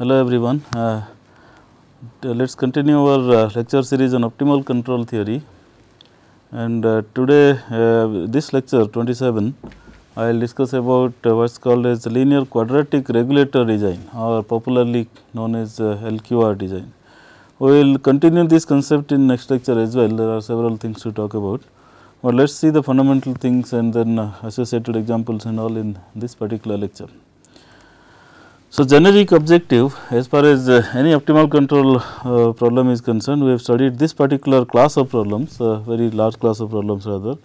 Hello everyone. Uh, let us continue our uh, lecture series on optimal control theory and uh, today uh, this lecture 27 I will discuss about uh, what is called as linear quadratic regulator design or popularly known as uh, LQR design. We will continue this concept in next lecture as well there are several things to talk about, but let us see the fundamental things and then associated examples and all in this particular lecture. So, generic objective as far as uh, any optimal control uh, problem is concerned, we have studied this particular class of problems, uh, very large class of problems rather,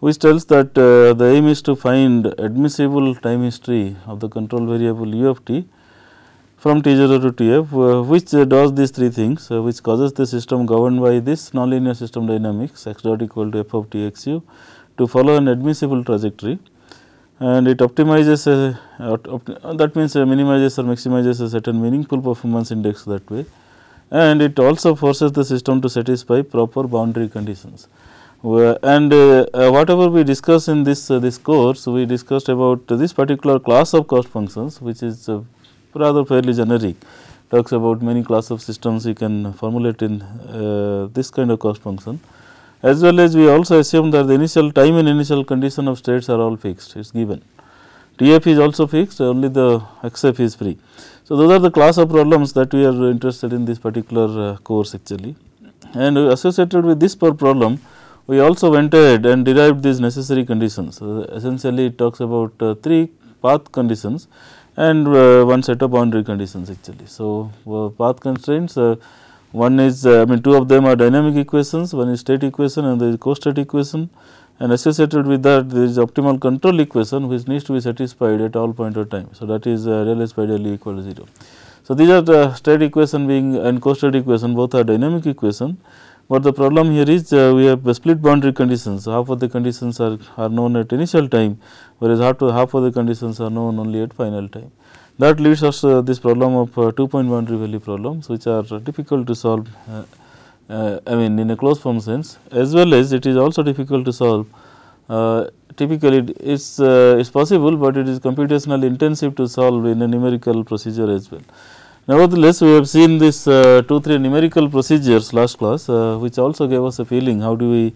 which tells that uh, the aim is to find admissible time history of the control variable u of t from t 0 to t f, uh, which uh, does these three things, which causes the system governed by this nonlinear system dynamics x dot equal to f of t x u to follow an admissible trajectory and it optimizes a, uh, that means uh, minimizes or maximizes a certain meaningful performance index that way. And it also forces the system to satisfy proper boundary conditions. and uh, uh, whatever we discuss in this uh, this course we discussed about this particular class of cost functions which is uh, rather fairly generic. Talks about many class of systems you can formulate in this kind of cost function as well as we also assume that the initial time and initial condition of states are all fixed it is given. TF is also fixed only the XF is free. So, those are the class of problems that we are interested in this particular uh, course actually and associated with this per problem we also went ahead and derived these necessary conditions. So, essentially it talks about uh, 3 path conditions and uh, one set of boundary conditions actually. So, uh, path constraints uh, one is uh, I mean two of them are dynamic equations, one is state equation and there is co-state equation and associated with that there is optimal control equation which needs to be satisfied at all point of time. So, that is uh, rel s ideally equal to 0. So, these are the state equation being and co-state equation both are dynamic equation, but the problem here is uh, we have split boundary conditions half of the conditions are, are known at initial time whereas half, to, half of the conditions are known only at final time. That leads us to this problem of uh, two value problems which are difficult to solve uh, uh, I mean in a closed form sense as well as it is also difficult to solve uh, typically it is uh, is possible, but it is computationally intensive to solve in a numerical procedure as well. Nevertheless, we have seen this uh, 2 3 numerical procedures last class which also gave us a feeling how do we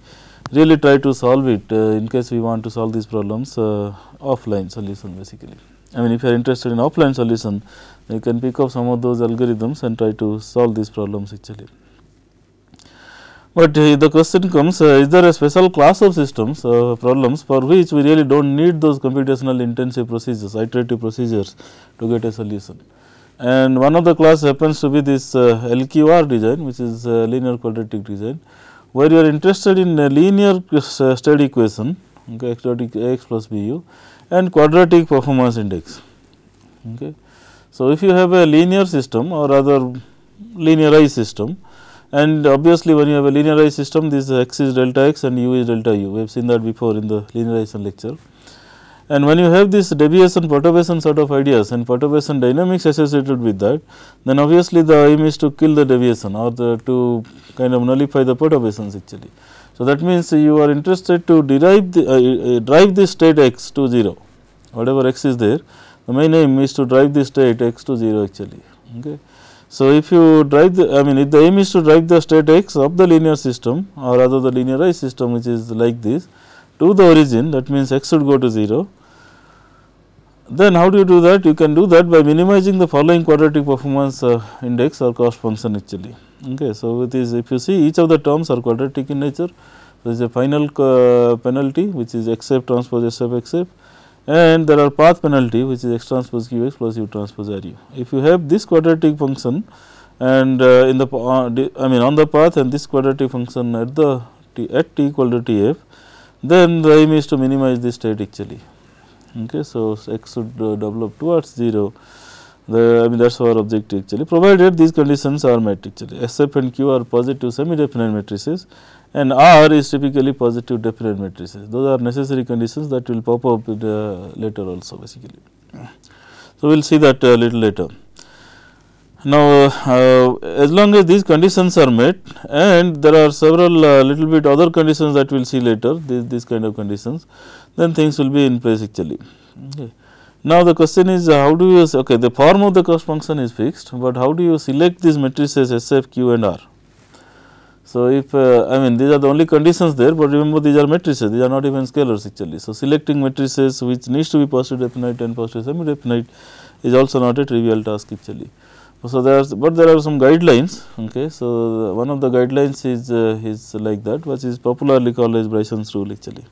really try to solve it in case we want to solve these problems offline solution basically. I mean if you are interested in offline solution, you can pick up some of those algorithms and try to solve these problems actually. But uh, the question comes uh, is there a special class of systems uh, problems for which we really do not need those computational intensive procedures iterative procedures to get a solution. And one of the class happens to be this uh, LQR design which is linear quadratic design where you are interested in a linear uh, state equation okay, x dot x plus bu and quadratic performance index. Okay. So, if you have a linear system or rather linearized system and obviously when you have a linearized system this x is delta x and u is delta u we have seen that before in the linearization lecture. And when you have this deviation perturbation sort of ideas and perturbation dynamics associated with that then obviously the aim is to kill the deviation or the to kind of nullify the perturbations actually. So, that means you are interested to derive the uh, uh, drive the state x to 0 whatever x is there the main aim is to drive the state x to 0 actually. Okay. So, if you drive the I mean if the aim is to drive the state x of the linear system or rather the linearized system which is like this to the origin that means x should go to 0 then how do you do that? You can do that by minimizing the following quadratic performance uh, index or cost function actually. Okay. So, with this if you see each of the terms are quadratic in nature, there is a final uh, penalty which is xf transpose sf xf and there are path penalty which is x transpose q x plus u transpose r u. If you have this quadratic function and uh, in the uh, I mean on the path and this quadratic function at the t at t equal to t f, then the aim is to minimize this state actually. Okay. So, x should uh, develop towards 0 the I mean that is our objective actually provided these conditions are met actually SF and Q are positive semi definite matrices and R is typically positive definite matrices those are necessary conditions that will pop up later also basically. So, we will see that a little later. Now, uh, as long as these conditions are met and there are several uh, little bit other conditions that we will see later these, these kind of conditions then things will be in place actually. Okay. Now, the question is uh, how do you okay the form of the cost function is fixed, but how do you select these matrices SF, Q and R. So, if uh, I mean these are the only conditions there, but remember these are matrices, these are not even scalars actually. So, selecting matrices which needs to be positive definite and positive semi definite is also not a trivial task actually. So, there are but there are some guidelines okay. So, one of the guidelines is uh, is like that which is popularly called as Bryson's rule actually.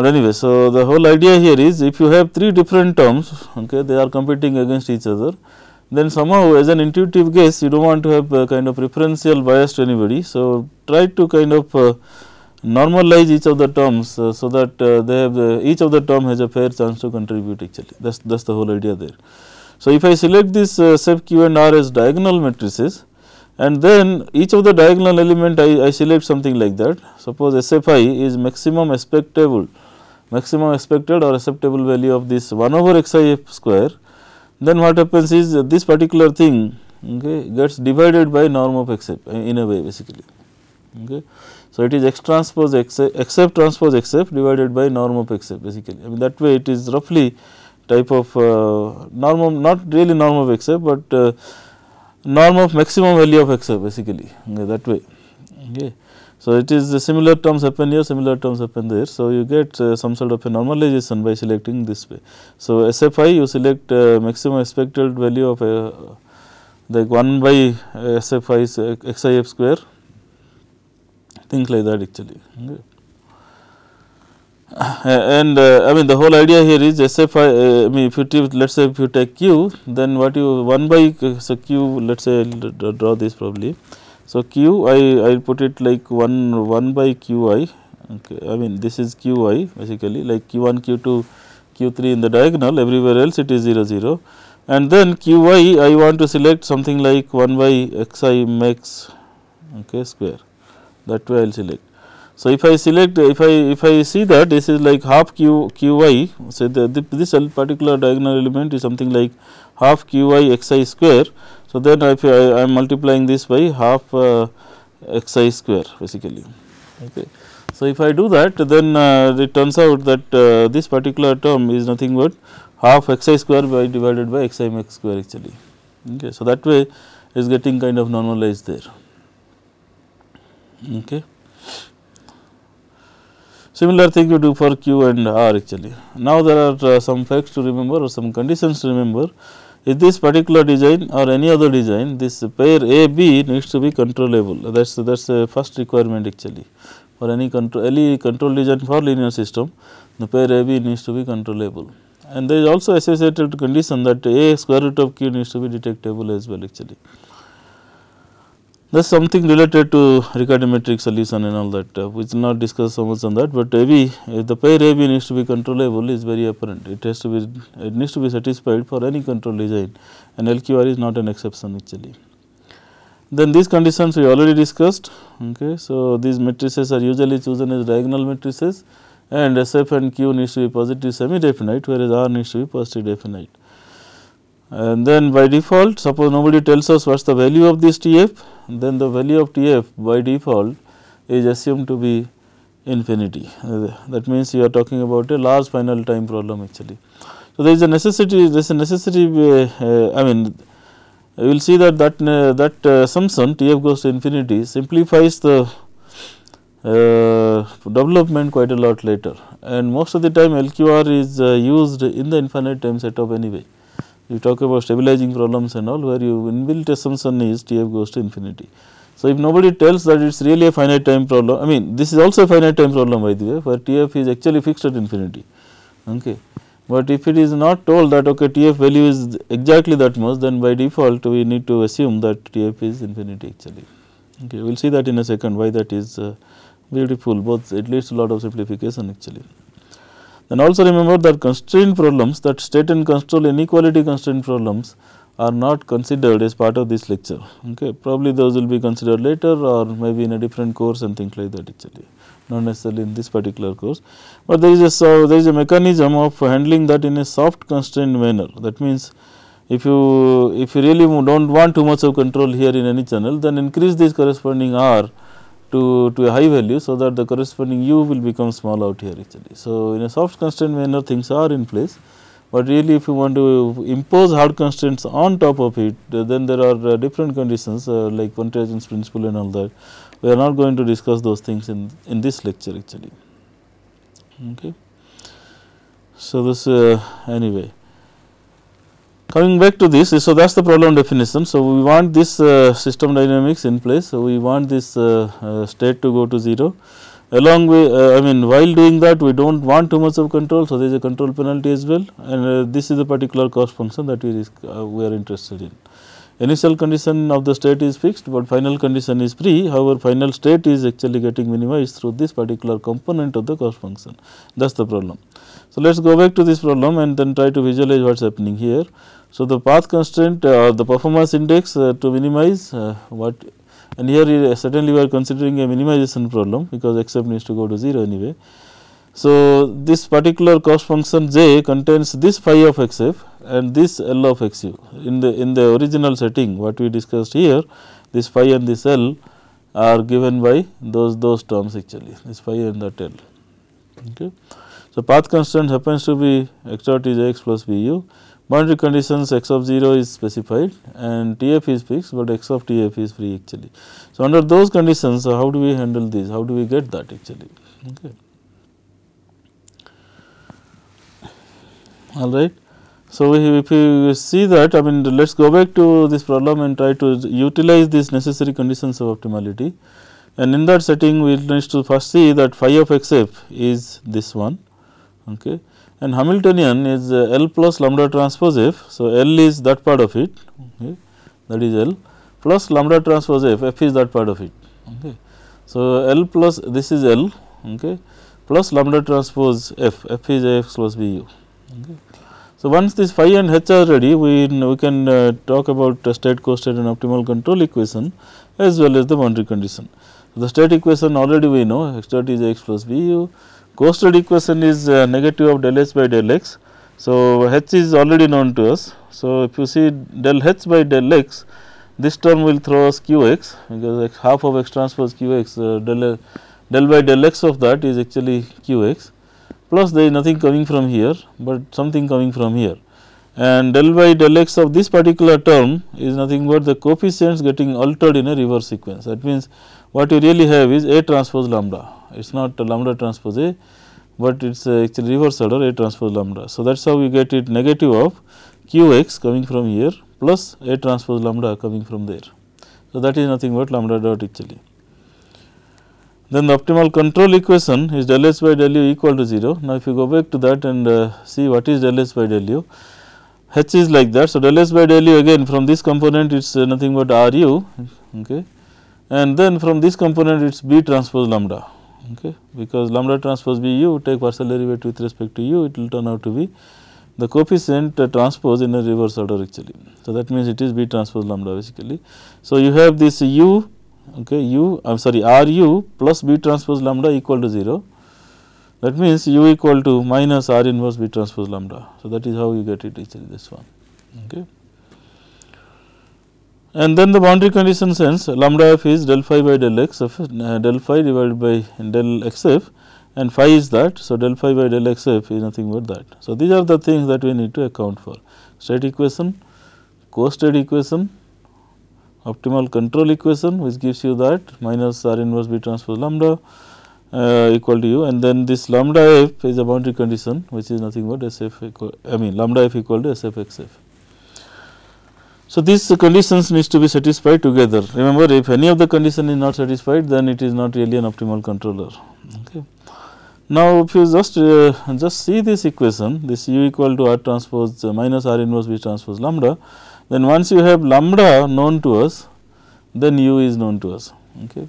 But anyway, so the whole idea here is if you have three different terms, okay, they are competing against each other, then somehow as an intuitive guess you do not want to have a kind of preferential bias to anybody. So, try to kind of uh, normalize each of the terms uh, so that uh, they have the, each of the term has a fair chance to contribute actually that is that is the whole idea there. So, if I select this uh, SF Q and R as diagonal matrices and then each of the diagonal element I, I select something like that suppose SFI is maximum expectable maximum expected or acceptable value of this 1 over xif square, then what happens is this particular thing okay, gets divided by norm of xf in a way basically. Okay. So, it is x transpose x xf transpose xf divided by norm of xf basically. I mean that way it is roughly type of uh, norm of not really norm of xf, but uh, norm of maximum value of xf basically okay, that way. Okay. So, it is similar terms happen here, similar terms happen there. So, you get uh, some sort of a normalization by selecting this way. So, SFI you select uh, maximum expected value of uh, like 1 by SFI is XIF square, things like that actually. Okay. And uh, I mean the whole idea here is SFI, uh, I mean if you let us say if you take Q, then what you 1 by so Q let us say draw this probably. So, q i I will put it like 1 1 by q i okay. I mean this is q i basically like q 1 q 2 q 3 in the diagonal everywhere else it is 0 0 and then q i I want to select something like 1 by x i max okay, square that way I will select. So, if I select if I if I see that this is like half q q i say the, the, this particular diagonal element is something like half q i x i square so, then if I, am multiplying this by half uh, x i square basically. Okay. So, if I do that then uh, it turns out that uh, this particular term is nothing but half x i square by divided by x i max square actually. Okay. So, that way is getting kind of normalized there. Okay. Similar thing you do for q and r actually. Now, there are uh, some facts to remember or some conditions to remember in this particular design or any other design this pair A B needs to be controllable. That is that is the first requirement actually. For any control any control design for linear system the pair A B needs to be controllable. And there is also associated condition that A square root of q needs to be detectable as well actually. That is something related to Riccati matrix solution and all that uh, we not discuss so much on that, but AB if the pair AB needs to be controllable is very apparent it has to be it needs to be satisfied for any control design and LQR is not an exception actually. Then these conditions we already discussed okay. So, these matrices are usually chosen as diagonal matrices and SF and Q needs to be positive semi definite whereas R needs to be positive definite and then by default suppose nobody tells us what is the value of this TF then the value of TF by default is assumed to be infinity. Uh, that means you are talking about a large final time problem actually. So, there is a necessity there is a necessity uh, uh, I mean you will see that that uh, that uh, assumption TF goes to infinity simplifies the uh, development quite a lot later. And most of the time LQR is used in the infinite time setup anyway you talk about stabilizing problems and all where you inbuilt assumption is TF goes to infinity. So, if nobody tells that it is really a finite time problem, I mean this is also a finite time problem by the way where TF is actually fixed at infinity. Okay. But if it is not told that okay TF value is exactly that much then by default we need to assume that TF is infinity actually. Okay. We will see that in a second why that is uh, beautiful both it leads to a lot of simplification actually. Then also remember that constraint problems that state and control inequality constraint problems are not considered as part of this lecture. Okay. Probably those will be considered later or maybe in a different course and things like that actually not necessarily in this particular course. But there is a so there is a mechanism of handling that in a soft constraint manner that means if you if you really do not want too much of control here in any channel then increase this corresponding R to, to a high value so that the corresponding u will become small out here actually. So, in a soft constraint manner things are in place, but really if you want to impose hard constraints on top of it, then there are uh, different conditions uh, like quantization principle and all that. We are not going to discuss those things in, in this lecture actually. Okay. So, this uh, anyway. Coming back to this, so that is the problem definition. So, we want this uh, system dynamics in place. So, we want this uh, uh, state to go to 0 along with uh, I mean while doing that we do not want too much of control. So, there is a control penalty as well and uh, this is the particular cost function that we, uh, we are interested in. Initial condition of the state is fixed, but final condition is free. However, final state is actually getting minimized through this particular component of the cost function. That is the problem. So, let us go back to this problem and then try to visualize what is happening here. So, the path constraint uh, or the performance index uh, to minimize uh, what and here certainly we are considering a minimization problem because xf needs to go to 0 anyway. So, this particular cost function j contains this phi of xf and this L of xu in the in the original setting what we discussed here this phi and this L are given by those those terms actually this phi and that L. Okay. So, path constraint happens to be x dot is x plus b u boundary conditions x of 0 is specified and TF is fixed, but x of TF is free actually. So, under those conditions how do we handle this, how do we get that actually. Okay. All right. So, if you see that I mean let us go back to this problem and try to utilize these necessary conditions of optimality and in that setting we will need to first see that phi of x f is this one okay and Hamiltonian is uh, L plus lambda transpose F. So, L is that part of it okay, that is L plus lambda transpose F, F is that part of it. Okay. So, L plus this is L okay, plus lambda transpose F, F is F plus B u. Okay. So, once this phi and h are ready, we, we can uh, talk about uh, state co-state and optimal control equation as well as the boundary condition. The state equation already we know x dot is x plus b u Co-state equation is uh, negative of del h by del x. So, h is already known to us. So, if you see del h by del x, this term will throw us q x because half of x transpose q x uh, del, del by del x of that is actually q x plus there is nothing coming from here, but something coming from here and del by del x of this particular term is nothing but the coefficients getting altered in a reverse sequence. That means, what you really have is A transpose lambda it is not lambda transpose A, but it is actually reverse order A transpose lambda. So, that is how we get it negative of q x coming from here plus A transpose lambda coming from there. So, that is nothing but lambda dot actually. Then the optimal control equation is del h by del u equal to 0. Now, if you go back to that and uh, see what is del h by del u, h is like that. So, del s by del u again from this component it is uh, nothing but r u okay. and then from this component it is b transpose lambda okay, because lambda transpose b u take partial derivative with respect to u it will turn out to be the coefficient uh, transpose in a reverse order actually. So, that means it is b transpose lambda basically. So, you have this u okay, u I am sorry r u plus b transpose lambda equal to 0 that means u equal to minus r inverse b transpose lambda. So, that is how you get it actually this one. Okay and then the boundary condition sense lambda f is del phi by del x of uh, del phi divided by del x f and phi is that. So, del phi by del x f is nothing but that. So, these are the things that we need to account for state equation, co-state equation, optimal control equation which gives you that minus r inverse b transpose lambda uh, equal to u and then this lambda f is a boundary condition which is nothing but s f equal I mean lambda f equal to s f x f. So, these conditions needs to be satisfied together. Remember if any of the condition is not satisfied then it is not really an optimal controller. Okay. Now, if you just uh, just see this equation this u equal to r transpose uh, minus r inverse b transpose lambda then once you have lambda known to us then u is known to us. Okay.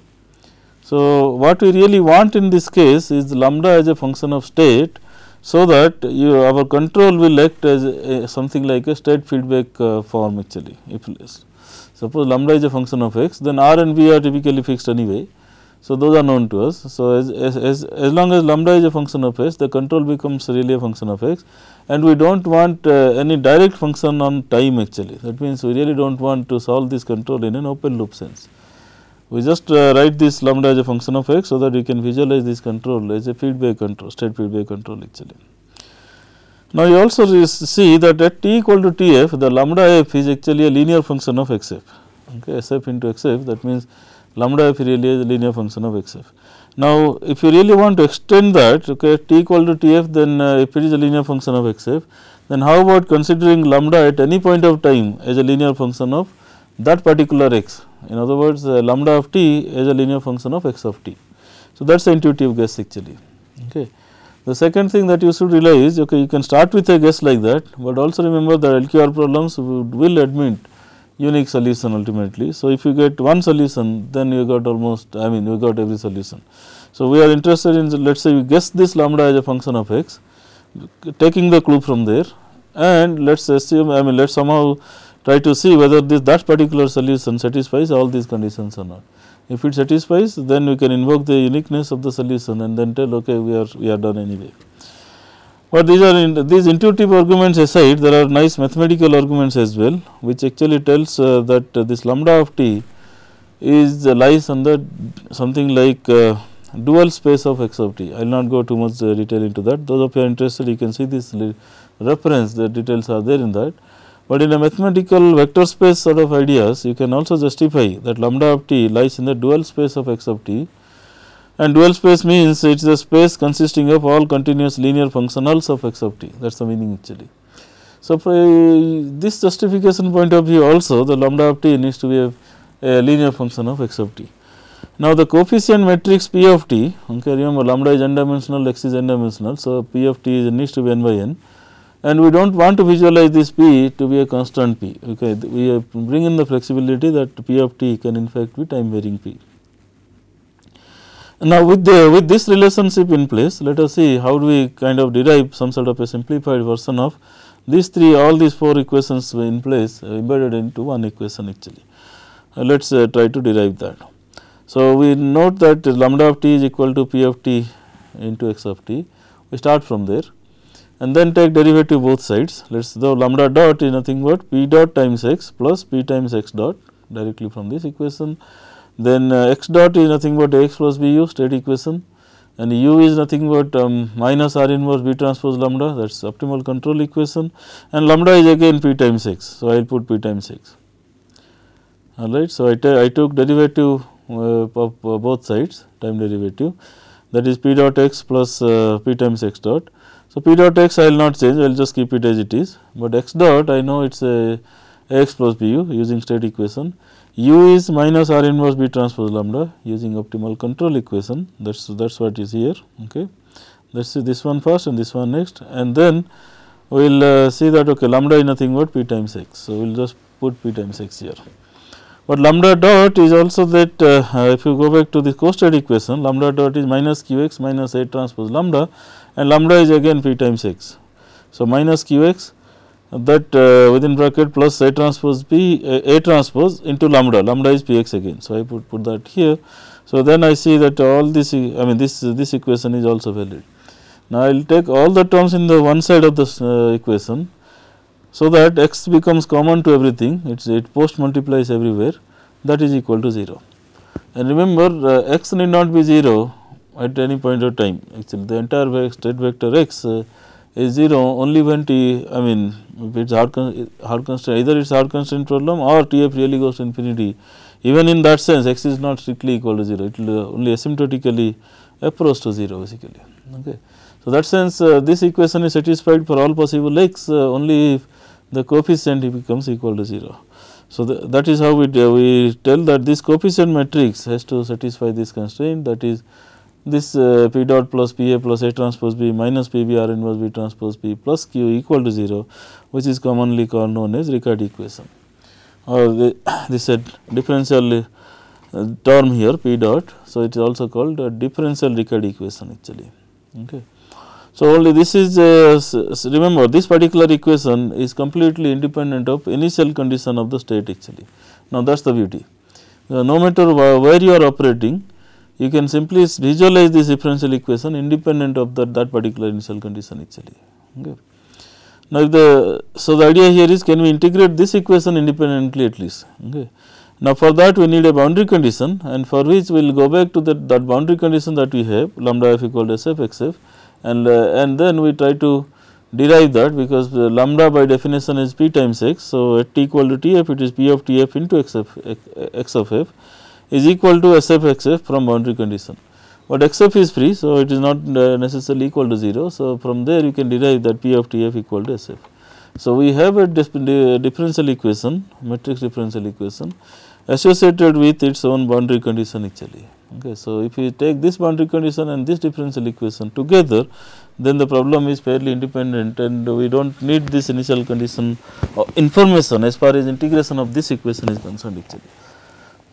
So, what we really want in this case is lambda as a function of state so that you, our control will act as a, something like a state feedback uh, form actually if suppose lambda is a function of x then r and v are typically fixed anyway. So, those are known to us. So, as, as, as, as long as lambda is a function of x the control becomes really a function of x and we do not want uh, any direct function on time actually that means we really do not want to solve this control in an open loop sense. We just uh, write this lambda as a function of x so that we can visualize this control as a feedback control, state feedback control actually. Now, you also see that at t equal to t f the lambda f is actually a linear function of x f okay, s f into x f that means lambda f really is a linear function of x f. Now, if you really want to extend that okay, t equal to t f then uh, if it is a linear function of x f then how about considering lambda at any point of time as a linear function of that particular x in other words uh, lambda of t is a linear function of x of t. So, that is the intuitive guess actually. Okay. The second thing that you should realize okay you can start with a guess like that, but also remember that LQR problems will admit unique solution ultimately. So, if you get one solution then you got almost I mean you got every solution. So, we are interested in let us say we guess this lambda as a function of x taking the clue from there and let us assume I mean let us somehow try to see whether this that particular solution satisfies all these conditions or not. If it satisfies then we can invoke the uniqueness of the solution and then tell okay we are we are done anyway. But these are in, these intuitive arguments aside there are nice mathematical arguments as well which actually tells uh, that uh, this lambda of t is uh, lies on the something like uh, dual space of x of t. I will not go too much uh, detail into that those of you are interested you can see this reference the details are there in that. But in a mathematical vector space sort of ideas, you can also justify that lambda of t lies in the dual space of x of t and dual space means it is a space consisting of all continuous linear functionals of x of t that is the meaning actually. So, from uh, this justification point of view also the lambda of t needs to be a, a linear function of x of t. Now, the coefficient matrix p of t okay remember lambda is n dimensional x is n dimensional. So, p of t is, needs to be n by n and we do not want to visualize this p to be a constant p okay we bring in the flexibility that p of t can in fact be time varying p. Now, with the with this relationship in place let us see how do we kind of derive some sort of a simplified version of these three all these four equations in place uh, embedded into one equation actually. Uh, let us uh, try to derive that. So, we note that lambda of t is equal to p of t into x of t we start from there and then take derivative both sides. Let us the lambda dot is nothing but p dot times x plus p times x dot directly from this equation. Then uh, x dot is nothing but x plus b u state equation and u is nothing but um, minus r inverse b transpose lambda that is optimal control equation and lambda is again p times x. So, I will put p times x alright. So, I, I took derivative uh, of uh, both sides time derivative that is p dot x plus uh, p times x dot so, p dot x I will not change I will just keep it as it is, but x dot I know it is a x plus b u using state equation u is minus r inverse b transpose lambda using optimal control equation that is that is what is here okay. Us see this one first and this one next and then we will uh, see that okay lambda is nothing but p times x. So, we will just put p times x here. But lambda dot is also that uh, if you go back to the co-state equation lambda dot is minus q x minus a transpose lambda and lambda is again p times x. So, minus q x that uh, within bracket plus a transpose p a, a, transpose into lambda lambda is p x again. So, I put put that here. So, then I see that all this I mean this this equation is also valid. Now, I will take all the terms in the one side of this uh, equation. So, that x becomes common to everything it it post multiplies everywhere that is equal to 0. And remember uh, x need not be 0 at any point of time actually the entire state vector x uh, is 0 only when t I mean if it is hard, hard constraint either it is hard constraint problem or t f really goes to infinity even in that sense x is not strictly equal to 0 it will uh, only asymptotically approach to 0 basically okay. So, that sense uh, this equation is satisfied for all possible x uh, only if the coefficient becomes equal to 0. So, the, that is how we, we tell that this coefficient matrix has to satisfy this constraint that is this uh, p dot plus p a plus a transpose b minus p b r inverse b transpose p plus q equal to 0 which is commonly called known as Riccati equation or the, this a differential uh, term here p dot. So, it is also called a differential Riccati equation actually. Okay. So, only this is uh, remember this particular equation is completely independent of initial condition of the state actually. Now, that is the beauty. Uh, no matter where you are operating you can simply visualize this differential equation independent of that, that particular initial condition actually. Okay. Now, the so the idea here is can we integrate this equation independently at least. Okay. Now, for that we need a boundary condition and for which we will go back to that, that boundary condition that we have lambda f equal to s f x f and uh, and then we try to derive that because lambda by definition is p times x. So, at t equal to t f it is p of t f into x of x of f is equal to s f x f from boundary condition. But x f is free. So, it is not uh, necessarily equal to 0. So, from there you can derive that p of t f equal to s f. So, we have a differential equation matrix differential equation associated with its own boundary condition actually. Okay. So, if you take this boundary condition and this differential equation together then the problem is fairly independent and we do not need this initial condition or information as far as integration of this equation is concerned actually.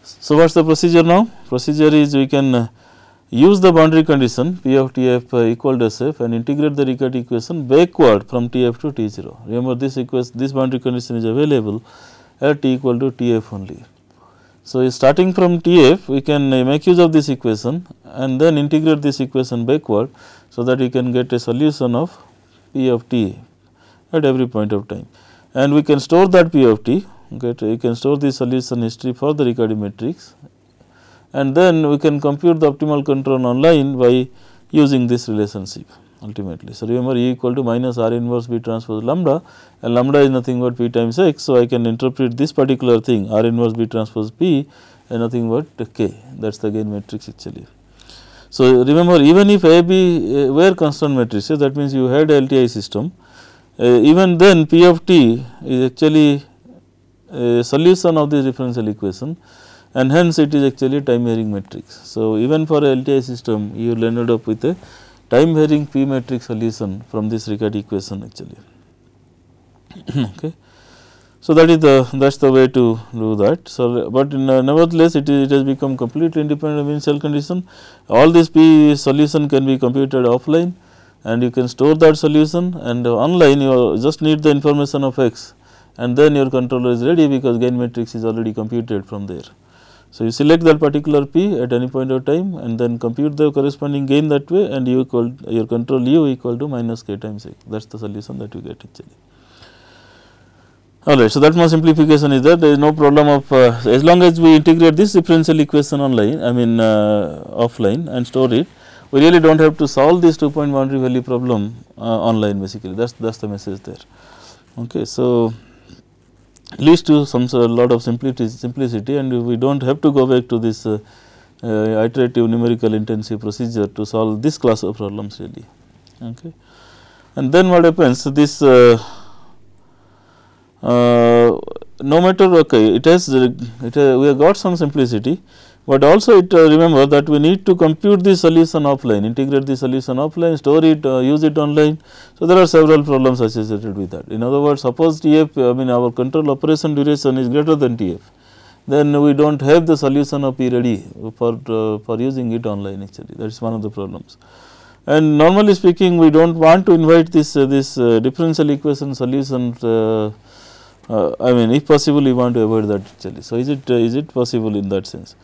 So, what is the procedure now? Procedure is we can uh, use the boundary condition P of T f uh, equal to S f and integrate the Riccati equation backward from T f to T 0. Remember this equation this boundary condition is available at T equal to T f only. So, starting from T f we can uh, make use of this equation and then integrate this equation backward. So, that we can get a solution of P of t at every point of time and we can store that P of t get you can store the solution history for the Riccati matrix and then we can compute the optimal control online by using this relationship ultimately. So, remember E equal to minus R inverse B transpose lambda and lambda is nothing but P times X. So, I can interpret this particular thing R inverse B transpose P and nothing but K that is the gain matrix actually. So, remember even if A B uh, were constant matrices that means you had LTI system uh, even then P of t is actually a solution of this differential equation and hence it is actually time varying matrix. So, even for a LTI system you will ended up with a time varying P matrix solution from this Riccati equation actually. okay. So, that is the that is the way to do that. So, but in, uh, nevertheless it, is, it has become completely independent of initial condition. All this P solution can be computed offline and you can store that solution and uh, online you just need the information of x and then your controller is ready because gain matrix is already computed from there. So, you select that particular p at any point of time and then compute the corresponding gain that way and you equal your control u equal to minus k times x that is the solution that you get actually. Alright, so that much simplification is there, there is no problem of uh, as long as we integrate this differential equation online, I mean uh, offline and store it, we really do not have to solve this 2 point boundary value problem uh, online basically, that is that is the message there. Okay, so, leads to some lot of simplicity, simplicity and we do not have to go back to this uh, uh, iterative numerical intensive procedure to solve this class of problems really. Okay. And then what happens this uh, uh no matter okay it has it has, we have got some simplicity but also it uh, remember that we need to compute the solution offline, integrate the solution offline, store it, uh, use it online. So, there are several problems associated with that. In other words, suppose TF, I mean our control operation duration is greater than TF, then we do not have the solution of P ready for, uh, for using it online actually, that is one of the problems. And normally speaking, we do not want to invite this, uh, this uh, differential equation solution uh, I mean if possible we want to avoid that actually. So, is it is it possible in that sense?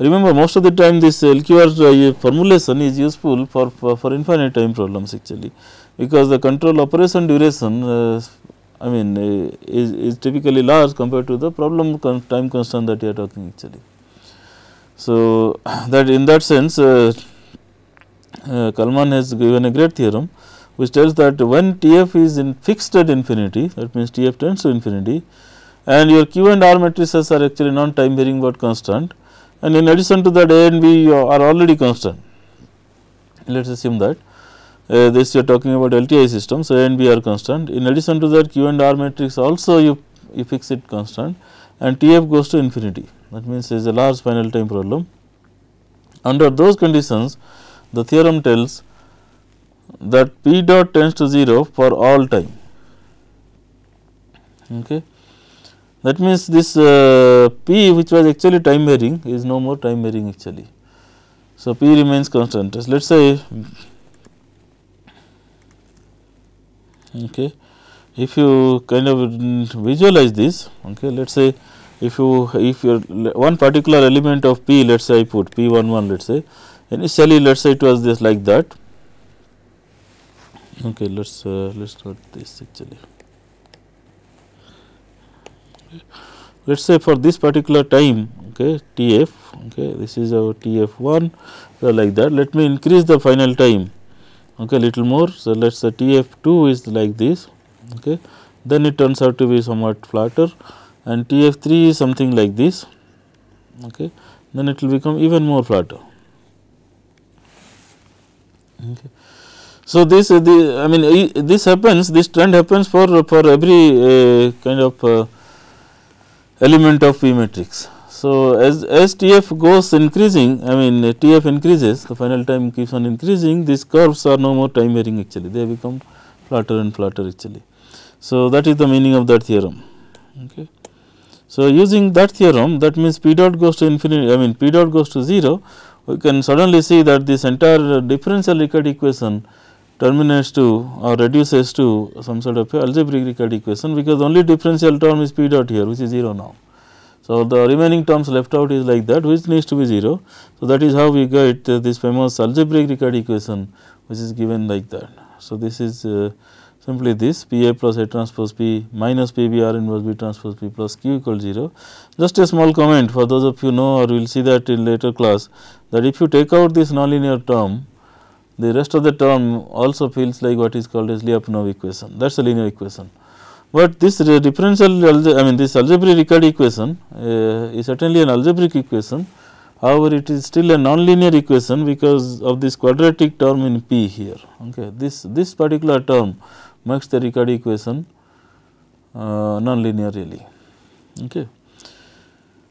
Remember most of the time this LQR uh, formulation is useful for, for, for, infinite time problems actually, because the control operation duration uh, I mean uh, is, is typically large compared to the problem con time constant that you are talking actually. So, that in that sense uh, uh, Kalman has given a great theorem which tells that when TF is in fixed at infinity that means TF tends to infinity and your Q and R matrices are actually non time varying but constant and in addition to that A and B are already constant. Let us assume that uh, this you are talking about LTI system. So, A and B are constant. In addition to that Q and R matrix also you, you fix it constant and TF goes to infinity that means it is a large final time problem. Under those conditions the theorem tells that P dot tends to 0 for all time. Okay. That means, this uh, P which was actually time varying is no more time varying actually. So, P remains constant. Let us say okay, if you kind of visualize this okay, let us say if you if your one particular element of P let us say I put P 1 1 let us say initially let us say it was this like that okay let us uh, let us note this actually let us say for this particular time okay Tf okay this is our Tf1 so like that let me increase the final time okay little more. So, let us say T f 2 is like this okay. then it turns out to be somewhat flatter and T f 3 is something like this okay. then it will become even more flatter. Okay. So, this the I mean this happens this trend happens for for every uh, kind of uh, element of P matrix. So, as as T f goes increasing I mean uh, T f increases the final time keeps on increasing these curves are no more time varying actually they become flatter and flatter actually. So, that is the meaning of that theorem. Okay. So, using that theorem that means P dot goes to infinity I mean P dot goes to 0 we can suddenly see that this entire differential Riccati equation terminates to or reduces to some sort of algebraic equation because only differential term is P dot here which is 0 now. So, the remaining terms left out is like that which needs to be 0. So, that is how we get uh, this famous algebraic Riccati equation which is given like that. So, this is uh, simply this P A plus A transpose P minus P B R inverse B transpose P plus Q equals 0. Just a small comment for those of you know or will see that in later class that if you take out this nonlinear term the rest of the term also feels like what is called as Lyapunov equation that is a linear equation. But this differential I mean this algebraic Riccati equation uh, is certainly an algebraic equation however it is still a nonlinear equation because of this quadratic term in P here okay this this particular term makes the Riccati equation uh, nonlinear really. Okay.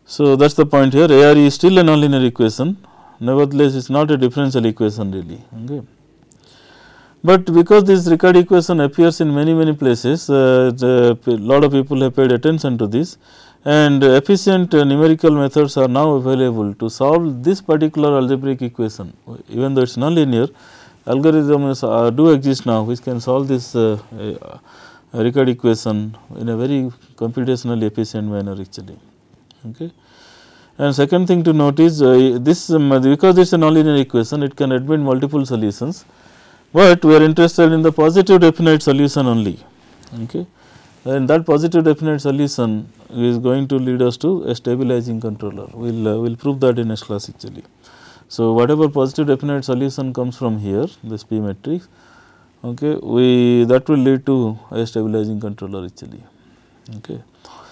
So, that is the point here AR is still a nonlinear equation nevertheless, it is not a differential equation really. Okay. But because this Riccati equation appears in many many places, uh, a lot of people have paid attention to this and efficient numerical methods are now available to solve this particular algebraic equation even though it is nonlinear algorithms do exist now which can solve this uh, uh, Riccati equation in a very computationally efficient manner actually. Okay. And second thing to note is uh, this um, because it is a nonlinear equation it can admit multiple solutions, but we are interested in the positive definite solution only. Okay. And that positive definite solution is going to lead us to a stabilizing controller. We will uh, we'll prove that in next class actually. So, whatever positive definite solution comes from here this P matrix okay, we that will lead to a stabilizing controller actually. Okay.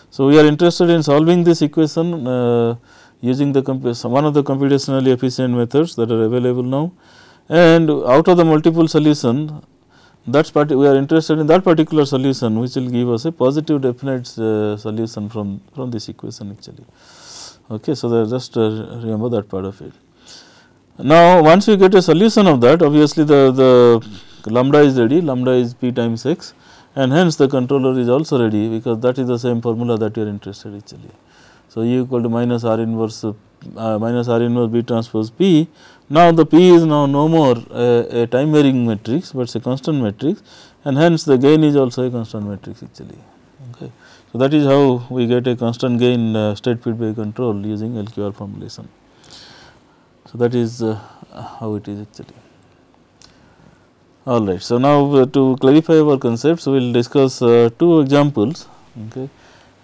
So, we are interested in solving this equation uh, using the one of the computationally efficient methods that are available now. And out of the multiple solution that's part we are interested in that particular solution which will give us a positive definite uh, solution from from this equation actually. Okay so that just uh, remember that part of it. Now, once you get a solution of that obviously the, the lambda is ready lambda is p times x and hence the controller is also ready because that is the same formula that you are interested actually. So, u equal to minus r inverse uh, minus r inverse b transpose p. Now, the p is now no more a, a time varying matrix, but it is a constant matrix and hence the gain is also a constant matrix actually. Okay. So, that is how we get a constant gain uh, state feedback control using LQR formulation. So, that is uh, how it is actually. Alright. So, now uh, to clarify our concepts we will discuss uh, two examples okay,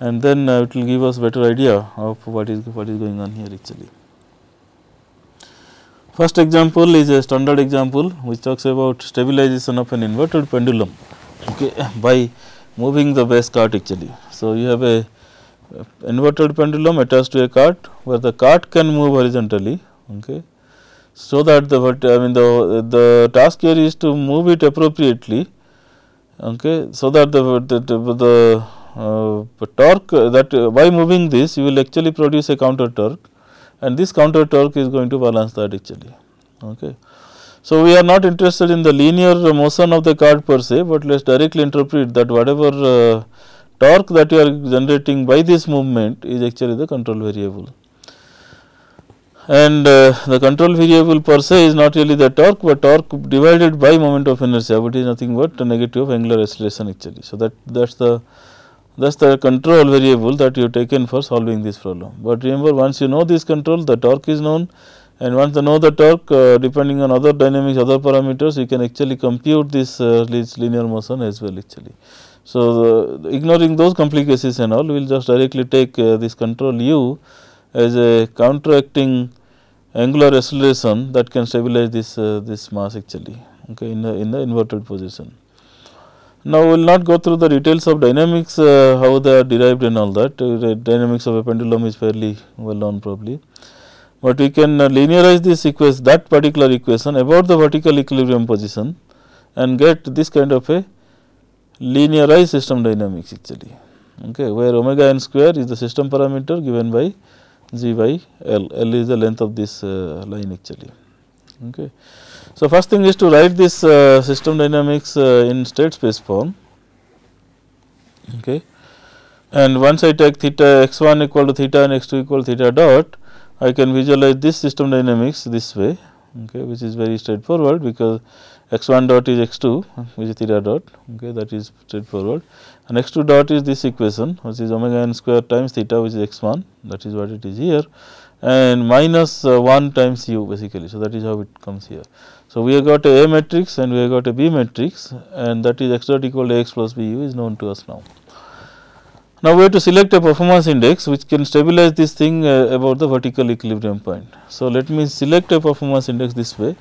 and then uh, it will give us better idea of what is what is going on here actually. First example is a standard example which talks about stabilization of an inverted pendulum okay, by moving the base cart actually. So, you have a inverted pendulum attached to a cart where the cart can move horizontally okay. So that the I mean the the task here is to move it appropriately okay. So that the the, the, the uh, torque that uh, by moving this you will actually produce a counter torque and this counter torque is going to balance that actually okay. So, we are not interested in the linear motion of the cart per se, but let us directly interpret that whatever uh, torque that you are generating by this movement is actually the control variable and uh, the control variable per se is not really the torque, but torque divided by moment of inertia which is nothing but the negative of angular acceleration actually. So, that that is the that is the control variable that you have taken for solving this problem. But remember once you know this control the torque is known and once you know the torque uh, depending on other dynamics other parameters you can actually compute this, uh, linear motion as well actually. So, the, ignoring those complications and all we will just directly take uh, this control u as a counteracting angular acceleration that can stabilize this uh, this mass actually okay, in the in the inverted position. Now, we will not go through the details of dynamics uh, how they are derived and all that. Uh, the dynamics of a pendulum is fairly well known probably, but we can uh, linearize this equation that particular equation about the vertical equilibrium position and get this kind of a linearized system dynamics actually. Okay, where omega n square is the system parameter given by g by L, L is the length of this uh, line actually. Okay. So, first thing is to write this uh, system dynamics uh, in state space form okay. and once I take theta x 1 equal to theta and x 2 equal theta dot I can visualize this system dynamics this way okay, which is very straightforward because x 1 dot is x 2 which is theta dot okay, that is straightforward and x 2 dot is this equation which is omega n square times theta which is x 1 that is what it is here and minus uh, 1 times u basically. So, that is how it comes here. So, we have got a A matrix and we have got a B matrix and that is x dot equal to x plus b u is known to us now. Now, we have to select a performance index which can stabilize this thing uh, about the vertical equilibrium point. So, let me select a performance index this way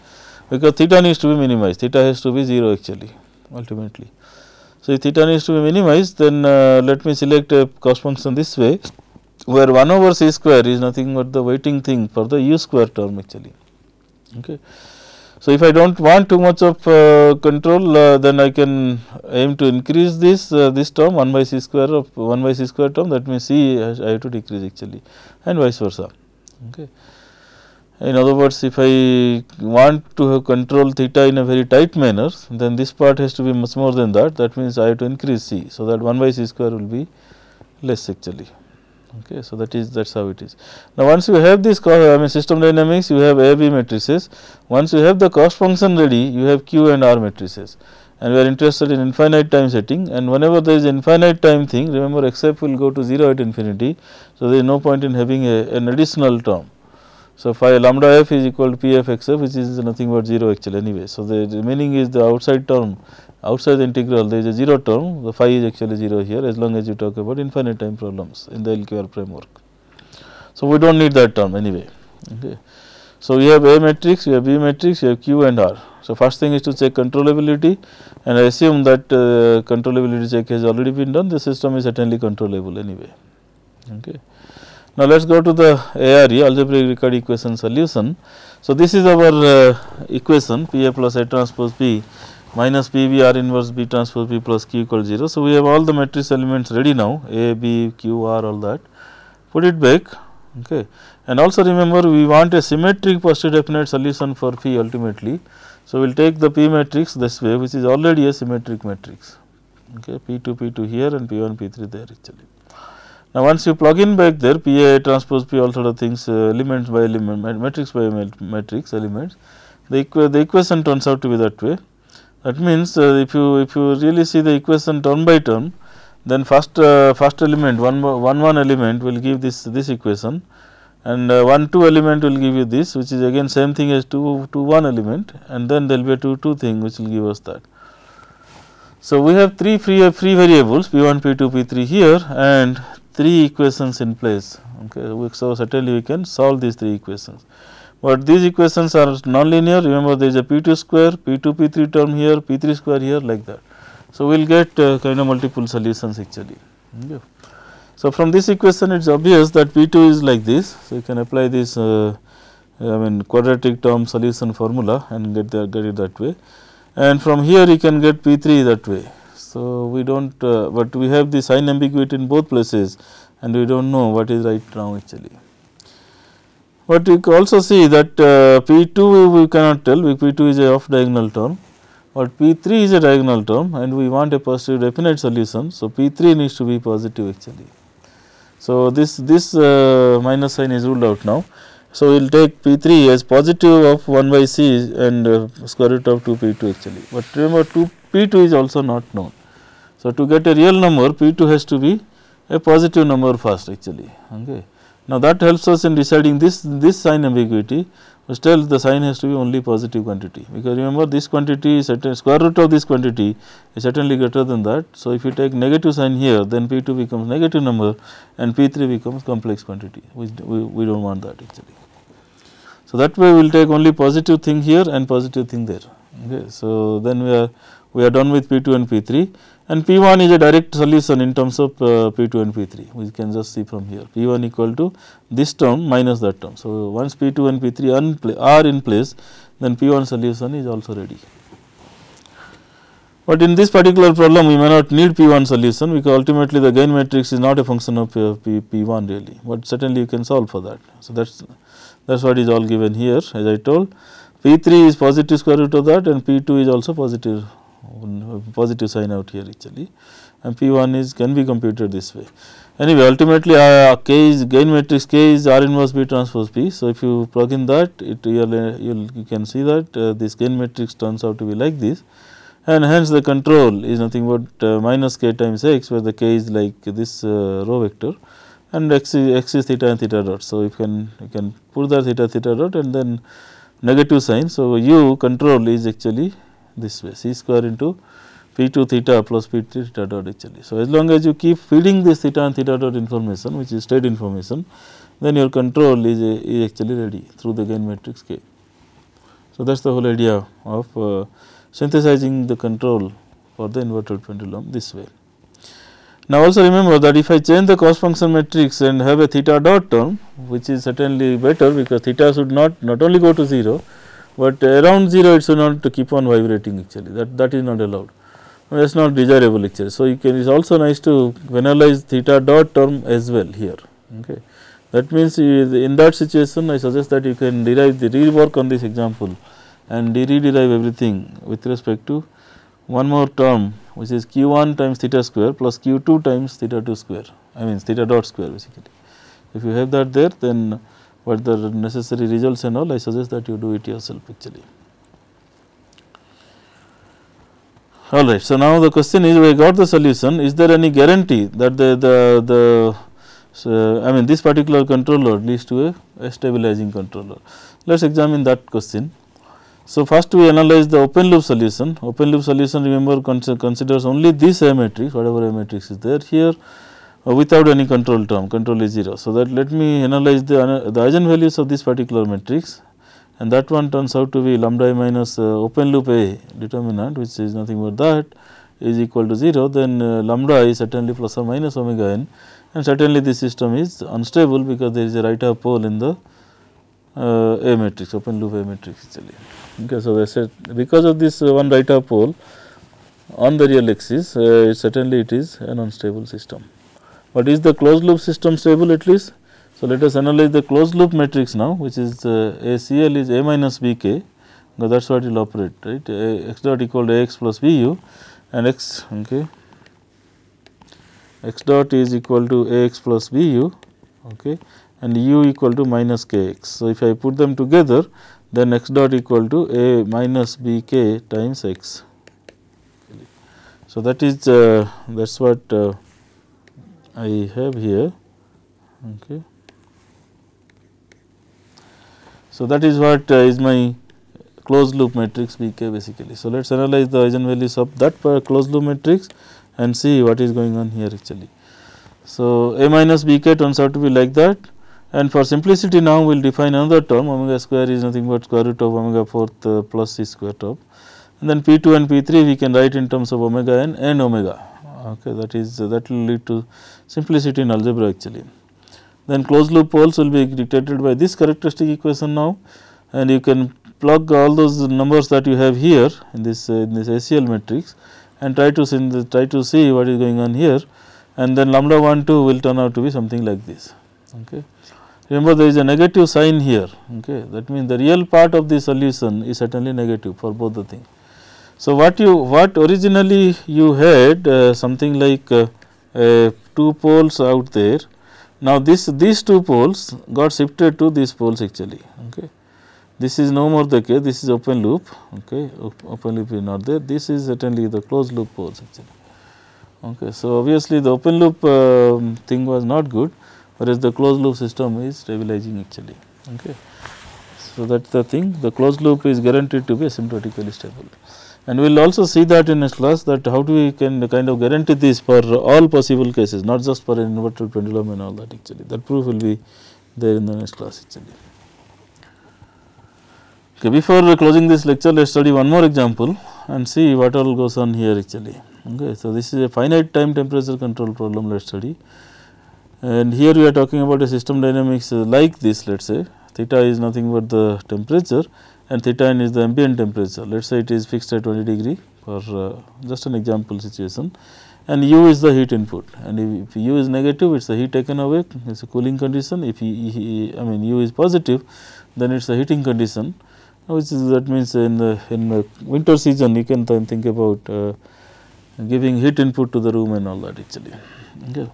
because theta needs to be minimized, theta has to be 0 actually ultimately. So, if theta needs to be minimized then uh, let me select a cost function this way where 1 over c square is nothing but the weighting thing for the u square term actually. Okay. So, if I do not want too much of uh, control uh, then I can aim to increase this uh, this term 1 by c square of 1 by c square term that means c I have to decrease actually and vice versa. Okay. In other words if I want to have control theta in a very tight manner then this part has to be much more than that that means I have to increase c. So, that 1 by c square will be less actually. Okay, so that is that is how it is. Now, once you have this I mean system dynamics you have A B matrices. Once you have the cost function ready you have Q and R matrices and we are interested in infinite time setting and whenever there is infinite time thing remember xf will go to 0 at infinity. So, there is no point in having a, an additional term. So, phi lambda f is equal to p f x f which is nothing but 0 actually anyway. So, the remaining is the outside term outside the integral there is a 0 term the phi is actually 0 here as long as you talk about infinite time problems in the LQR framework. So, we do not need that term anyway. Okay. So, we have A matrix, we have B matrix, we have Q and R. So, first thing is to check controllability and I assume that uh, controllability check has already been done the system is certainly controllable anyway. Okay. Now, let us go to the ARE algebraic Riccati equation solution. So, this is our uh, equation P A plus A transpose P minus P B R inverse B transpose P plus Q equal 0. So, we have all the matrix elements ready now A, B, Q, R all that put it back okay. and also remember we want a symmetric positive definite solution for phi ultimately. So, we will take the P matrix this way which is already a symmetric matrix okay, P 2 P 2 here and P 1 P 3 there actually. Now, once you plug in back there P A transpose P all sort of things uh, elements by element matrix by matrix elements the, equa the equation turns out to be that way that means, uh, if you if you really see the equation term by term, then first uh, first element one one one element will give this this equation, and uh, one two element will give you this, which is again same thing as two two one element, and then there will be a two two thing which will give us that. So, we have three free free variables p 1 p 2 p 3 here and three equations in place. Okay, so certainly we can solve these three equations but these equations are nonlinear remember there is a p2 square p2 p3 term here p3 square here like that. So, we will get uh, kind of multiple solutions actually. So, from this equation it is obvious that p2 is like this. So, you can apply this uh, I mean quadratic term solution formula and get the, get it that way and from here you can get p3 that way. So, we do not uh, but we have the sign ambiguity in both places and we do not know what is right now actually. But you also see that uh, P 2 we cannot tell P 2 is a off diagonal term, but P 3 is a diagonal term and we want a positive definite solution. So, P 3 needs to be positive actually. So, this this uh, minus sign is ruled out now. So, we will take P 3 as positive of 1 by c and uh, square root of 2 P 2 actually, but remember 2 P 2 is also not known. So, to get a real number P 2 has to be a positive number first actually. Okay. Now, that helps us in deciding this this sign ambiguity, but still the sign has to be only positive quantity, because remember this quantity is certain square root of this quantity is certainly greater than that. So, if you take negative sign here then P 2 becomes negative number and P 3 becomes complex quantity which we, we do not want that actually. So, that way we will take only positive thing here and positive thing there Okay. So, then we are we are done with P2 and P3 and P1 is a direct solution in terms of uh, P2 and P3 we can just see from here P1 equal to this term minus that term. So, once P2 and P3 are in place then P1 solution is also ready. But in this particular problem we may not need P1 solution because ultimately the gain matrix is not a function of uh, P, P1 really, but certainly you can solve for that. So, that is that is what is all given here as I told P3 is positive square root of that and P2 is also positive positive sign out here actually and P1 is can be computed this way. Anyway, ultimately uh, K is gain matrix K is R inverse B transpose P. So, if you plug in that it you, you can see that uh, this gain matrix turns out to be like this and hence the control is nothing but uh, minus k times x where the k is like this uh, row vector and x is, x is theta and theta dot. So, you can you can put that theta theta dot and then negative sign. So, u control is actually this way c square into p 2 theta plus p 3 theta dot actually. So, as long as you keep feeding this theta and theta dot information which is state information then your control is, a, is actually ready through the gain matrix k. So, that is the whole idea of uh, synthesizing the control for the inverted pendulum this way. Now, also remember that if I change the cost function matrix and have a theta dot term which is certainly better because theta should not not only go to 0, but uh, around 0 it should not to keep on vibrating actually that that is not allowed that is not desirable actually. So, you can it is also nice to analyze theta dot term as well here okay. That means, uh, in that situation I suggest that you can derive the rework on this example and re-derive everything with respect to one more term which is q 1 times theta square plus q 2 times theta 2 square I mean theta dot square basically. If you have that there then what the necessary results and all I suggest that you do it yourself actually. Alright, so now the question is we got the solution is there any guarantee that the the, the so, I mean this particular controller leads to a, a stabilizing controller. Let us examine that question. So, first we analyze the open loop solution, open loop solution remember considers only this A matrix whatever A matrix is there here without any control term control is 0. So, that let me analyze the, uh, the eigenvalues of this particular matrix and that one turns out to be lambda a minus uh, open loop A determinant which is nothing but that is equal to 0 then uh, lambda is certainly plus or minus omega n and certainly this system is unstable because there is a right half pole in the uh, A matrix open loop A matrix actually. Okay, so, I said because of this uh, one right half pole on the real axis uh, certainly it is an unstable system. But is the closed loop system stable at least? So, let us analyze the closed loop matrix now which is uh, ACL is A minus BK now that is what it will operate right a, x dot equal to AX plus BU and x okay x dot is equal to AX plus BU okay and u equal to minus kx. So, if I put them together then x dot equal to a minus b k times x. So, that is uh, that is what uh, I have here. Okay. So, that is what uh, is my closed loop matrix B k basically. So, let us analyze the eigenvalues of that closed loop matrix and see what is going on here actually. So, A minus B k turns out to be like that and for simplicity now we will define another term omega square is nothing but square root of omega fourth uh, plus c square top and then p 2 and p 3 we can write in terms of omega n and omega okay that is uh, that will lead to simplicity in algebra actually. Then closed loop poles will be dictated by this characteristic equation now and you can plug all those numbers that you have here in this uh, in this ACL matrix and try to try to see what is going on here and then lambda 1 2 will turn out to be something like this okay. Remember there is a negative sign here okay that means the real part of the solution is certainly negative for both the things. So, what you what originally you had uh, something like uh, uh, two poles out there now this these two poles got shifted to these poles actually okay. This is no more the case this is open loop okay open loop is not there this is certainly the closed loop poles actually okay. So, obviously the open loop um, thing was not good whereas the closed loop system is stabilizing actually. Okay. So, that is the thing the closed loop is guaranteed to be asymptotically stable and we will also see that in next class that how do we can kind of guarantee this for all possible cases not just for an inverted pendulum and all that actually that proof will be there in the next class actually. Okay, before closing this lecture, let us study one more example and see what all goes on here actually. Okay, so this is a finite time temperature control problem let us study and here we are talking about a system dynamics like this let us say theta is nothing but the temperature and theta n is the ambient temperature. Let us say it is fixed at 20 degree for uh, just an example situation. And u is the heat input. And if, u is negative it is the heat taken away. It is a cooling condition. If he, he, I mean u is positive then it is a heating condition which is that means in the in the winter season you can think about uh, giving heat input to the room and all that actually. Okay.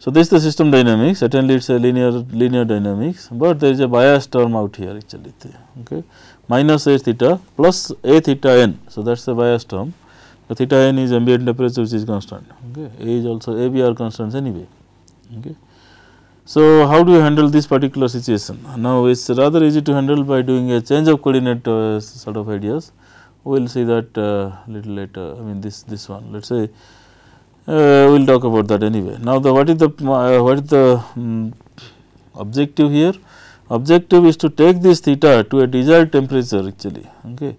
So, this is the system dynamics. Certainly it is a linear linear dynamics, but there is a bias term out here actually. Okay. Minus a theta plus a theta n. So, that is the bias term. The theta n is ambient temperature which is constant. Okay. A is also a b are constants anyway. Okay. So, how do we handle this particular situation? Now, it is rather easy to handle by doing a change of coordinate uh, sort of ideas. We will see that uh, little later. I mean this this one. Let us say uh, we will talk about that anyway. Now, the what is the uh, what is the um, objective here? Objective is to take this theta to a desired temperature actually okay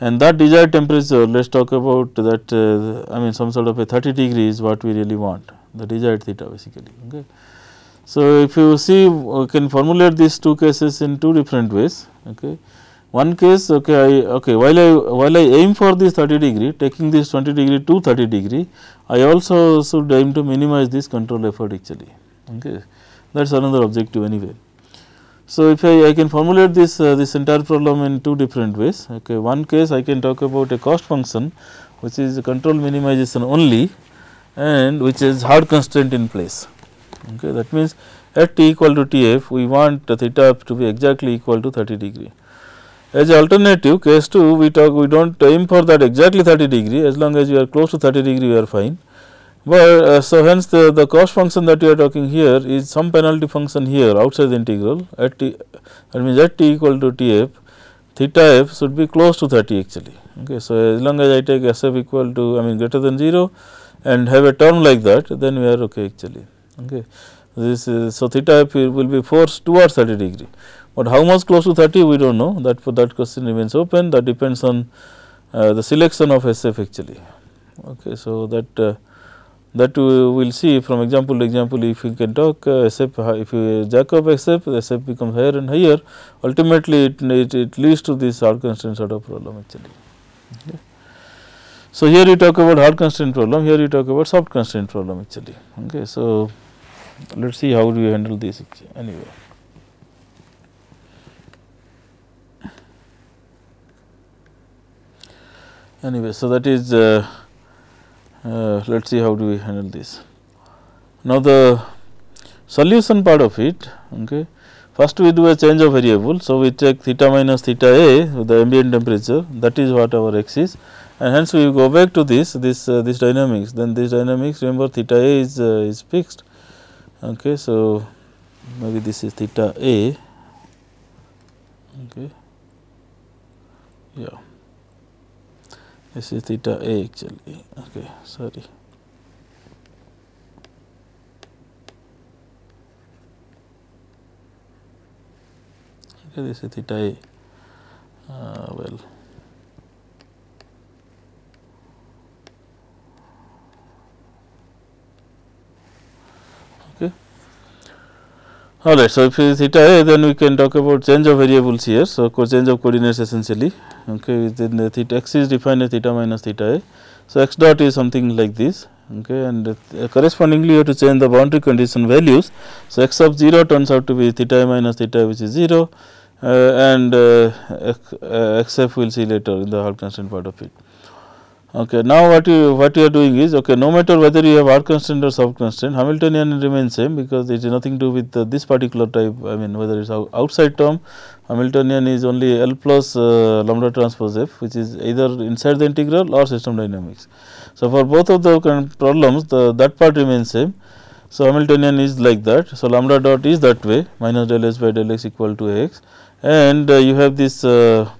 and that desired temperature let us talk about that uh, I mean some sort of a 30 degree is what we really want the desired theta basically okay. So, if you see we can formulate these two cases in two different ways okay. One case okay I okay while I while I aim for this 30 degree taking this 20 degree to 30 degree I also should aim to minimize this control effort actually okay. That is another objective anyway. So, if I, I can formulate this uh, this entire problem in two different ways okay. One case I can talk about a cost function which is control minimization only and which is hard constraint in place okay. That means at t equal to Tf we want theta to be exactly equal to 30 degree as alternative case 2 we talk we do not aim for that exactly 30 degree as long as you are close to 30 degree we are fine. But uh, so hence the, the cost function that you are talking here is some penalty function here outside the integral at t that means at t equal to Tf theta f should be close to 30 actually okay. So as long as I take Sf equal to I mean greater than 0 and have a term like that then we are okay actually okay. This is so theta f will be forced towards 30 degree but how much close to 30 we do not know that for that question remains open that depends on uh, the selection of SF actually. Okay, so, that uh, that we will see from example to example if you can talk uh, SF if you jack up SF SF becomes higher and higher ultimately it, it, it leads to this hard constraint sort of problem actually. Okay. So, here you talk about hard constraint problem here you talk about soft constraint problem actually. Okay. So, let us see how do you handle this anyway. Anyway, so that is uh, uh, let us see how do we handle this. Now, the solution part of it okay. First we do a change of variable. So, we take theta minus theta a the ambient temperature that is what our x is and hence we go back to this this uh, this dynamics then this dynamics remember theta a is uh, is fixed okay. So, maybe this is theta a okay yeah this is theta a actually okay sorry. Okay this is theta a uh, well okay alright so if it is theta a then we can talk about change of variables here so change of coordinates essentially okay then the theta x is defined as theta minus theta a. So, x dot is something like this okay and uh, correspondingly you have to change the boundary condition values. So, x of 0 turns out to be theta minus theta which is 0 uh, and uh, xf we will see later in the hard constraint part of it. Okay. Now, what you what you are doing is okay no matter whether you have hard constraint or soft constraint Hamiltonian remains same because it is nothing to do with uh, this particular type I mean whether it is outside term Hamiltonian is only L plus uh, lambda transpose f which is either inside the integral or system dynamics. So, for both of the problems the that part remains same. So, Hamiltonian is like that. So, lambda dot is that way minus del s by del x equal to x and uh, you have this uh,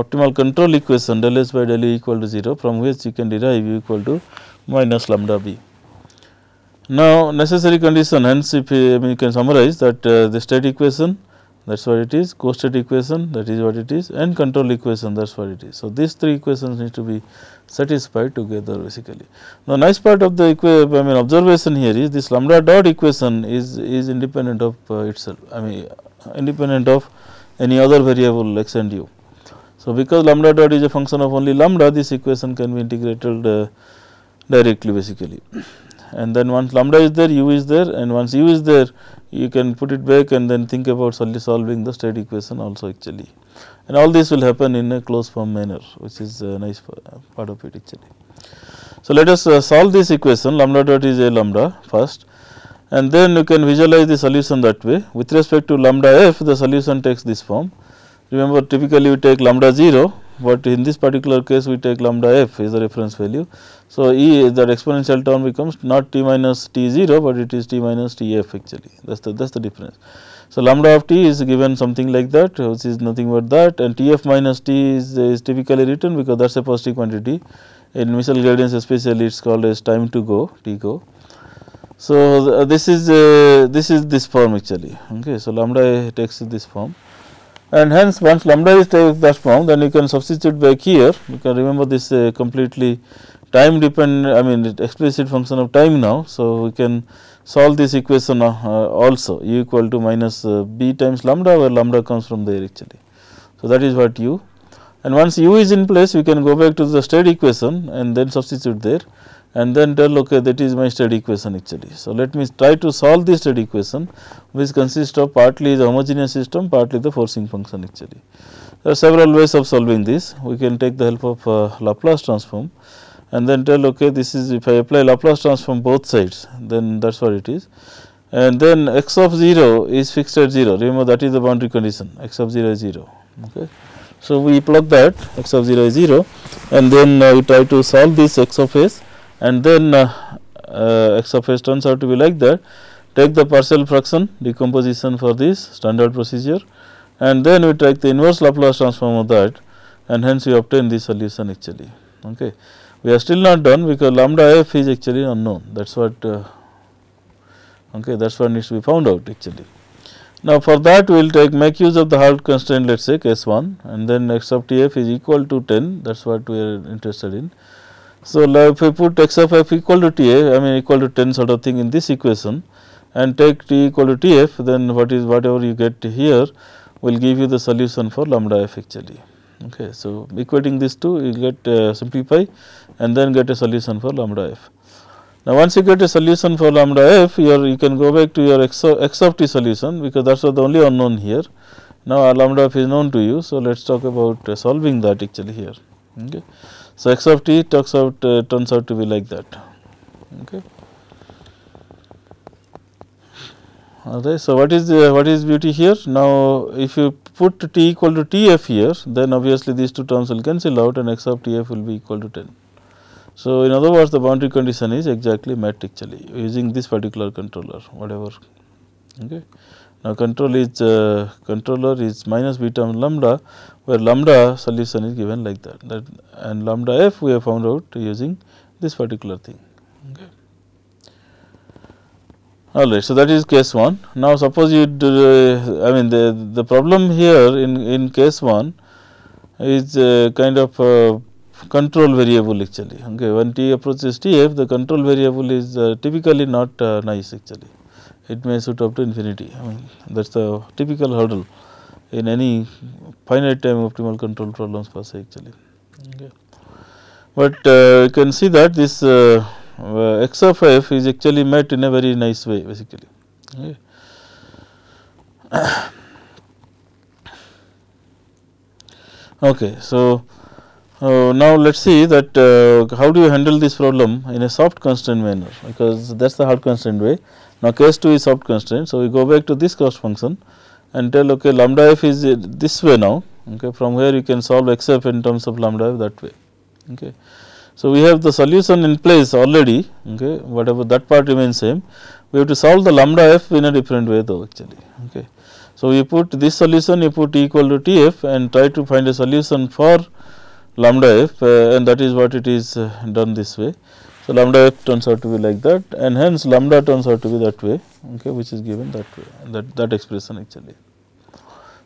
optimal control equation del s by del e equal to 0 from which you can derive u equal to minus lambda b. Now, necessary condition hence if I mean you can summarize that uh, the state equation that is what it is co-state equation that is what it is and control equation that is what it is. So, these three equations need to be satisfied together basically. The nice part of the I mean observation here is this lambda dot equation is is independent of uh, itself I mean independent of any other variable x and u. So, because lambda dot is a function of only lambda this equation can be integrated uh, directly basically and then once lambda is there u is there and once u is there you can put it back and then think about solving the state equation also actually and all this will happen in a closed form manner which is a nice part of it actually. So, let us uh, solve this equation lambda dot is a lambda first and then you can visualize the solution that way with respect to lambda f the solution takes this form. Remember typically we take lambda 0 but in this particular case we take lambda f is the reference value. So, e is that exponential term becomes not t minus t 0, but it is t minus t f actually that is the that is the difference. So, lambda of t is given something like that which is nothing but that and t f minus t is, is typically written because that is a positive quantity in missile guidance especially it is called as time to go t go. So, this is uh, this is this form actually okay. So, lambda takes this form and hence once lambda is form then you can substitute back here you can remember this uh, completely time depend I mean explicit function of time now. So, we can solve this equation uh, also u equal to minus uh, b times lambda where lambda comes from there actually. So, that is what u and once u is in place we can go back to the state equation and then substitute there and then tell okay that is my state equation actually. So, let me try to solve this state equation which consists of partly the homogeneous system partly the forcing function actually. There are several ways of solving this we can take the help of uh, Laplace transform and then tell okay this is if I apply Laplace transform both sides then that is what it is and then x of 0 is fixed at 0 remember that is the boundary condition x of 0 is 0 okay. So, we plug that x of 0 is 0 and then uh, we try to solve this x of s and then uh, uh, x of s turns out to be like that take the partial fraction decomposition for this standard procedure and then we take the inverse Laplace transform of that and hence we obtain this solution actually. Okay. We are still not done because lambda f is actually unknown that is what uh, okay, that is what needs to be found out actually. Now, for that we will take make use of the hard constraint let us say case 1 and then x of t f is equal to 10 that is what we are interested in. So, if we put x of f equal to T a I mean equal to 10 sort of thing in this equation and take t equal to T f then what is whatever you get here will give you the solution for lambda f actually. Okay. So, equating these two you get uh, simplify and then get a solution for lambda f. Now, once you get a solution for lambda f your you can go back to your x of, x of t solution because that is the only unknown here. Now, lambda f is known to you. So, let us talk about uh, solving that actually here. Okay. So, x of t talks out uh, turns out to be like that. Okay. Alright, so what is the, what is beauty here? Now, if you put t equal to t f here, then obviously these two terms will cancel out and x of t f will be equal to 10. So, in other words, the boundary condition is exactly met actually using this particular controller, whatever. Okay. Now, control is uh, controller is minus beta lambda where lambda solution is given like that, that and lambda f we have found out using this particular thing. Okay. Alright, so that is case 1. Now, suppose you do, I mean the, the problem here in, in case 1 is kind of control variable actually. Okay. When t approaches t f the control variable is uh, typically not uh, nice actually it may shoot up to infinity. I mean that is the typical hurdle in any finite time optimal control problems per se actually. Okay. But uh, you can see that this uh, uh, x of f is actually met in a very nice way basically. Okay. okay so, uh, now let us see that uh, how do you handle this problem in a soft constraint manner because that is the hard constraint way. Now, case 2 is soft constraint. So, we go back to this cost function and tell okay lambda f is this way now okay from where you can solve x f in terms of lambda f that way. Okay. So, we have the solution in place already okay whatever that part remains same we have to solve the lambda f in a different way though actually okay. So, we put this solution you put equal to T f and try to find a solution for lambda f uh, and that is what it is uh, done this way. So, lambda f turns out to be like that and hence lambda turns out to be that way okay, which is given that way that, that expression actually.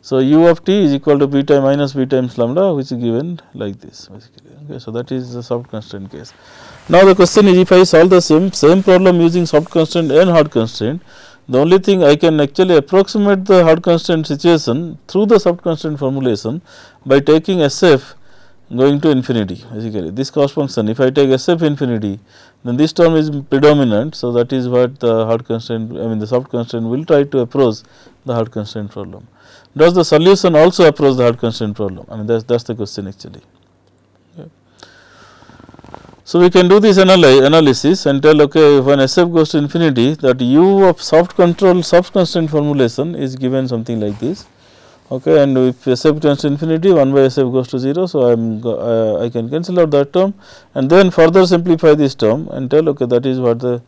So, u of t is equal to beta minus b times lambda which is given like this basically. Okay. So, that is the soft constraint case. Now, the question is if I solve the same same problem using soft constraint and hard constraint, the only thing I can actually approximate the hard constraint situation through the soft constraint formulation by taking SF going to infinity basically this cost function if I take SF infinity then this term is predominant. So, that is what the hard constraint I mean the soft constraint will try to approach the hard constraint problem. Does the solution also approach the hard constraint problem I mean that is that is the question actually. So, we can do this analysis and tell okay when SF goes to infinity that u of soft control soft constraint formulation is given something like this okay and if SF tends to infinity 1 by SF goes to 0. So, I am uh, I can cancel out that term and then further simplify this term and tell okay that is what the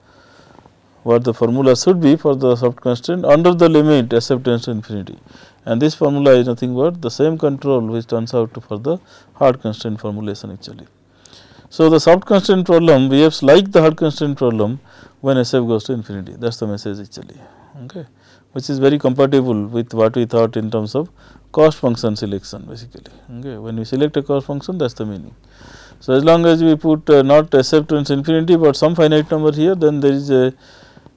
what the formula should be for the soft constraint under the limit SF tends to infinity and this formula is nothing but the same control which turns out to for the hard constraint formulation actually. So, the soft constraint problem behaves like the hard constraint problem when SF goes to infinity that is the message actually okay, which is very compatible with what we thought in terms of cost function selection basically okay. When we select a cost function that is the meaning. So, as long as we put uh, not SF tends infinity, but some finite number here then there is a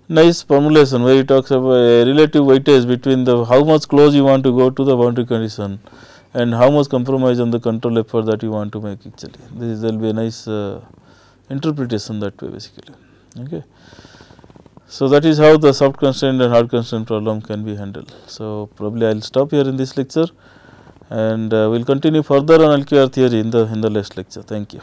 nice formulation where he talks about a relative weightage between the how much close you want to go to the boundary condition and how much compromise on the control effort that you want to make actually. This will be a nice uh, interpretation that way basically. Okay. So, that is how the soft constraint and hard constraint problem can be handled. So, probably I will stop here in this lecture and uh, we will continue further on LQR theory in the in the next lecture. Thank you.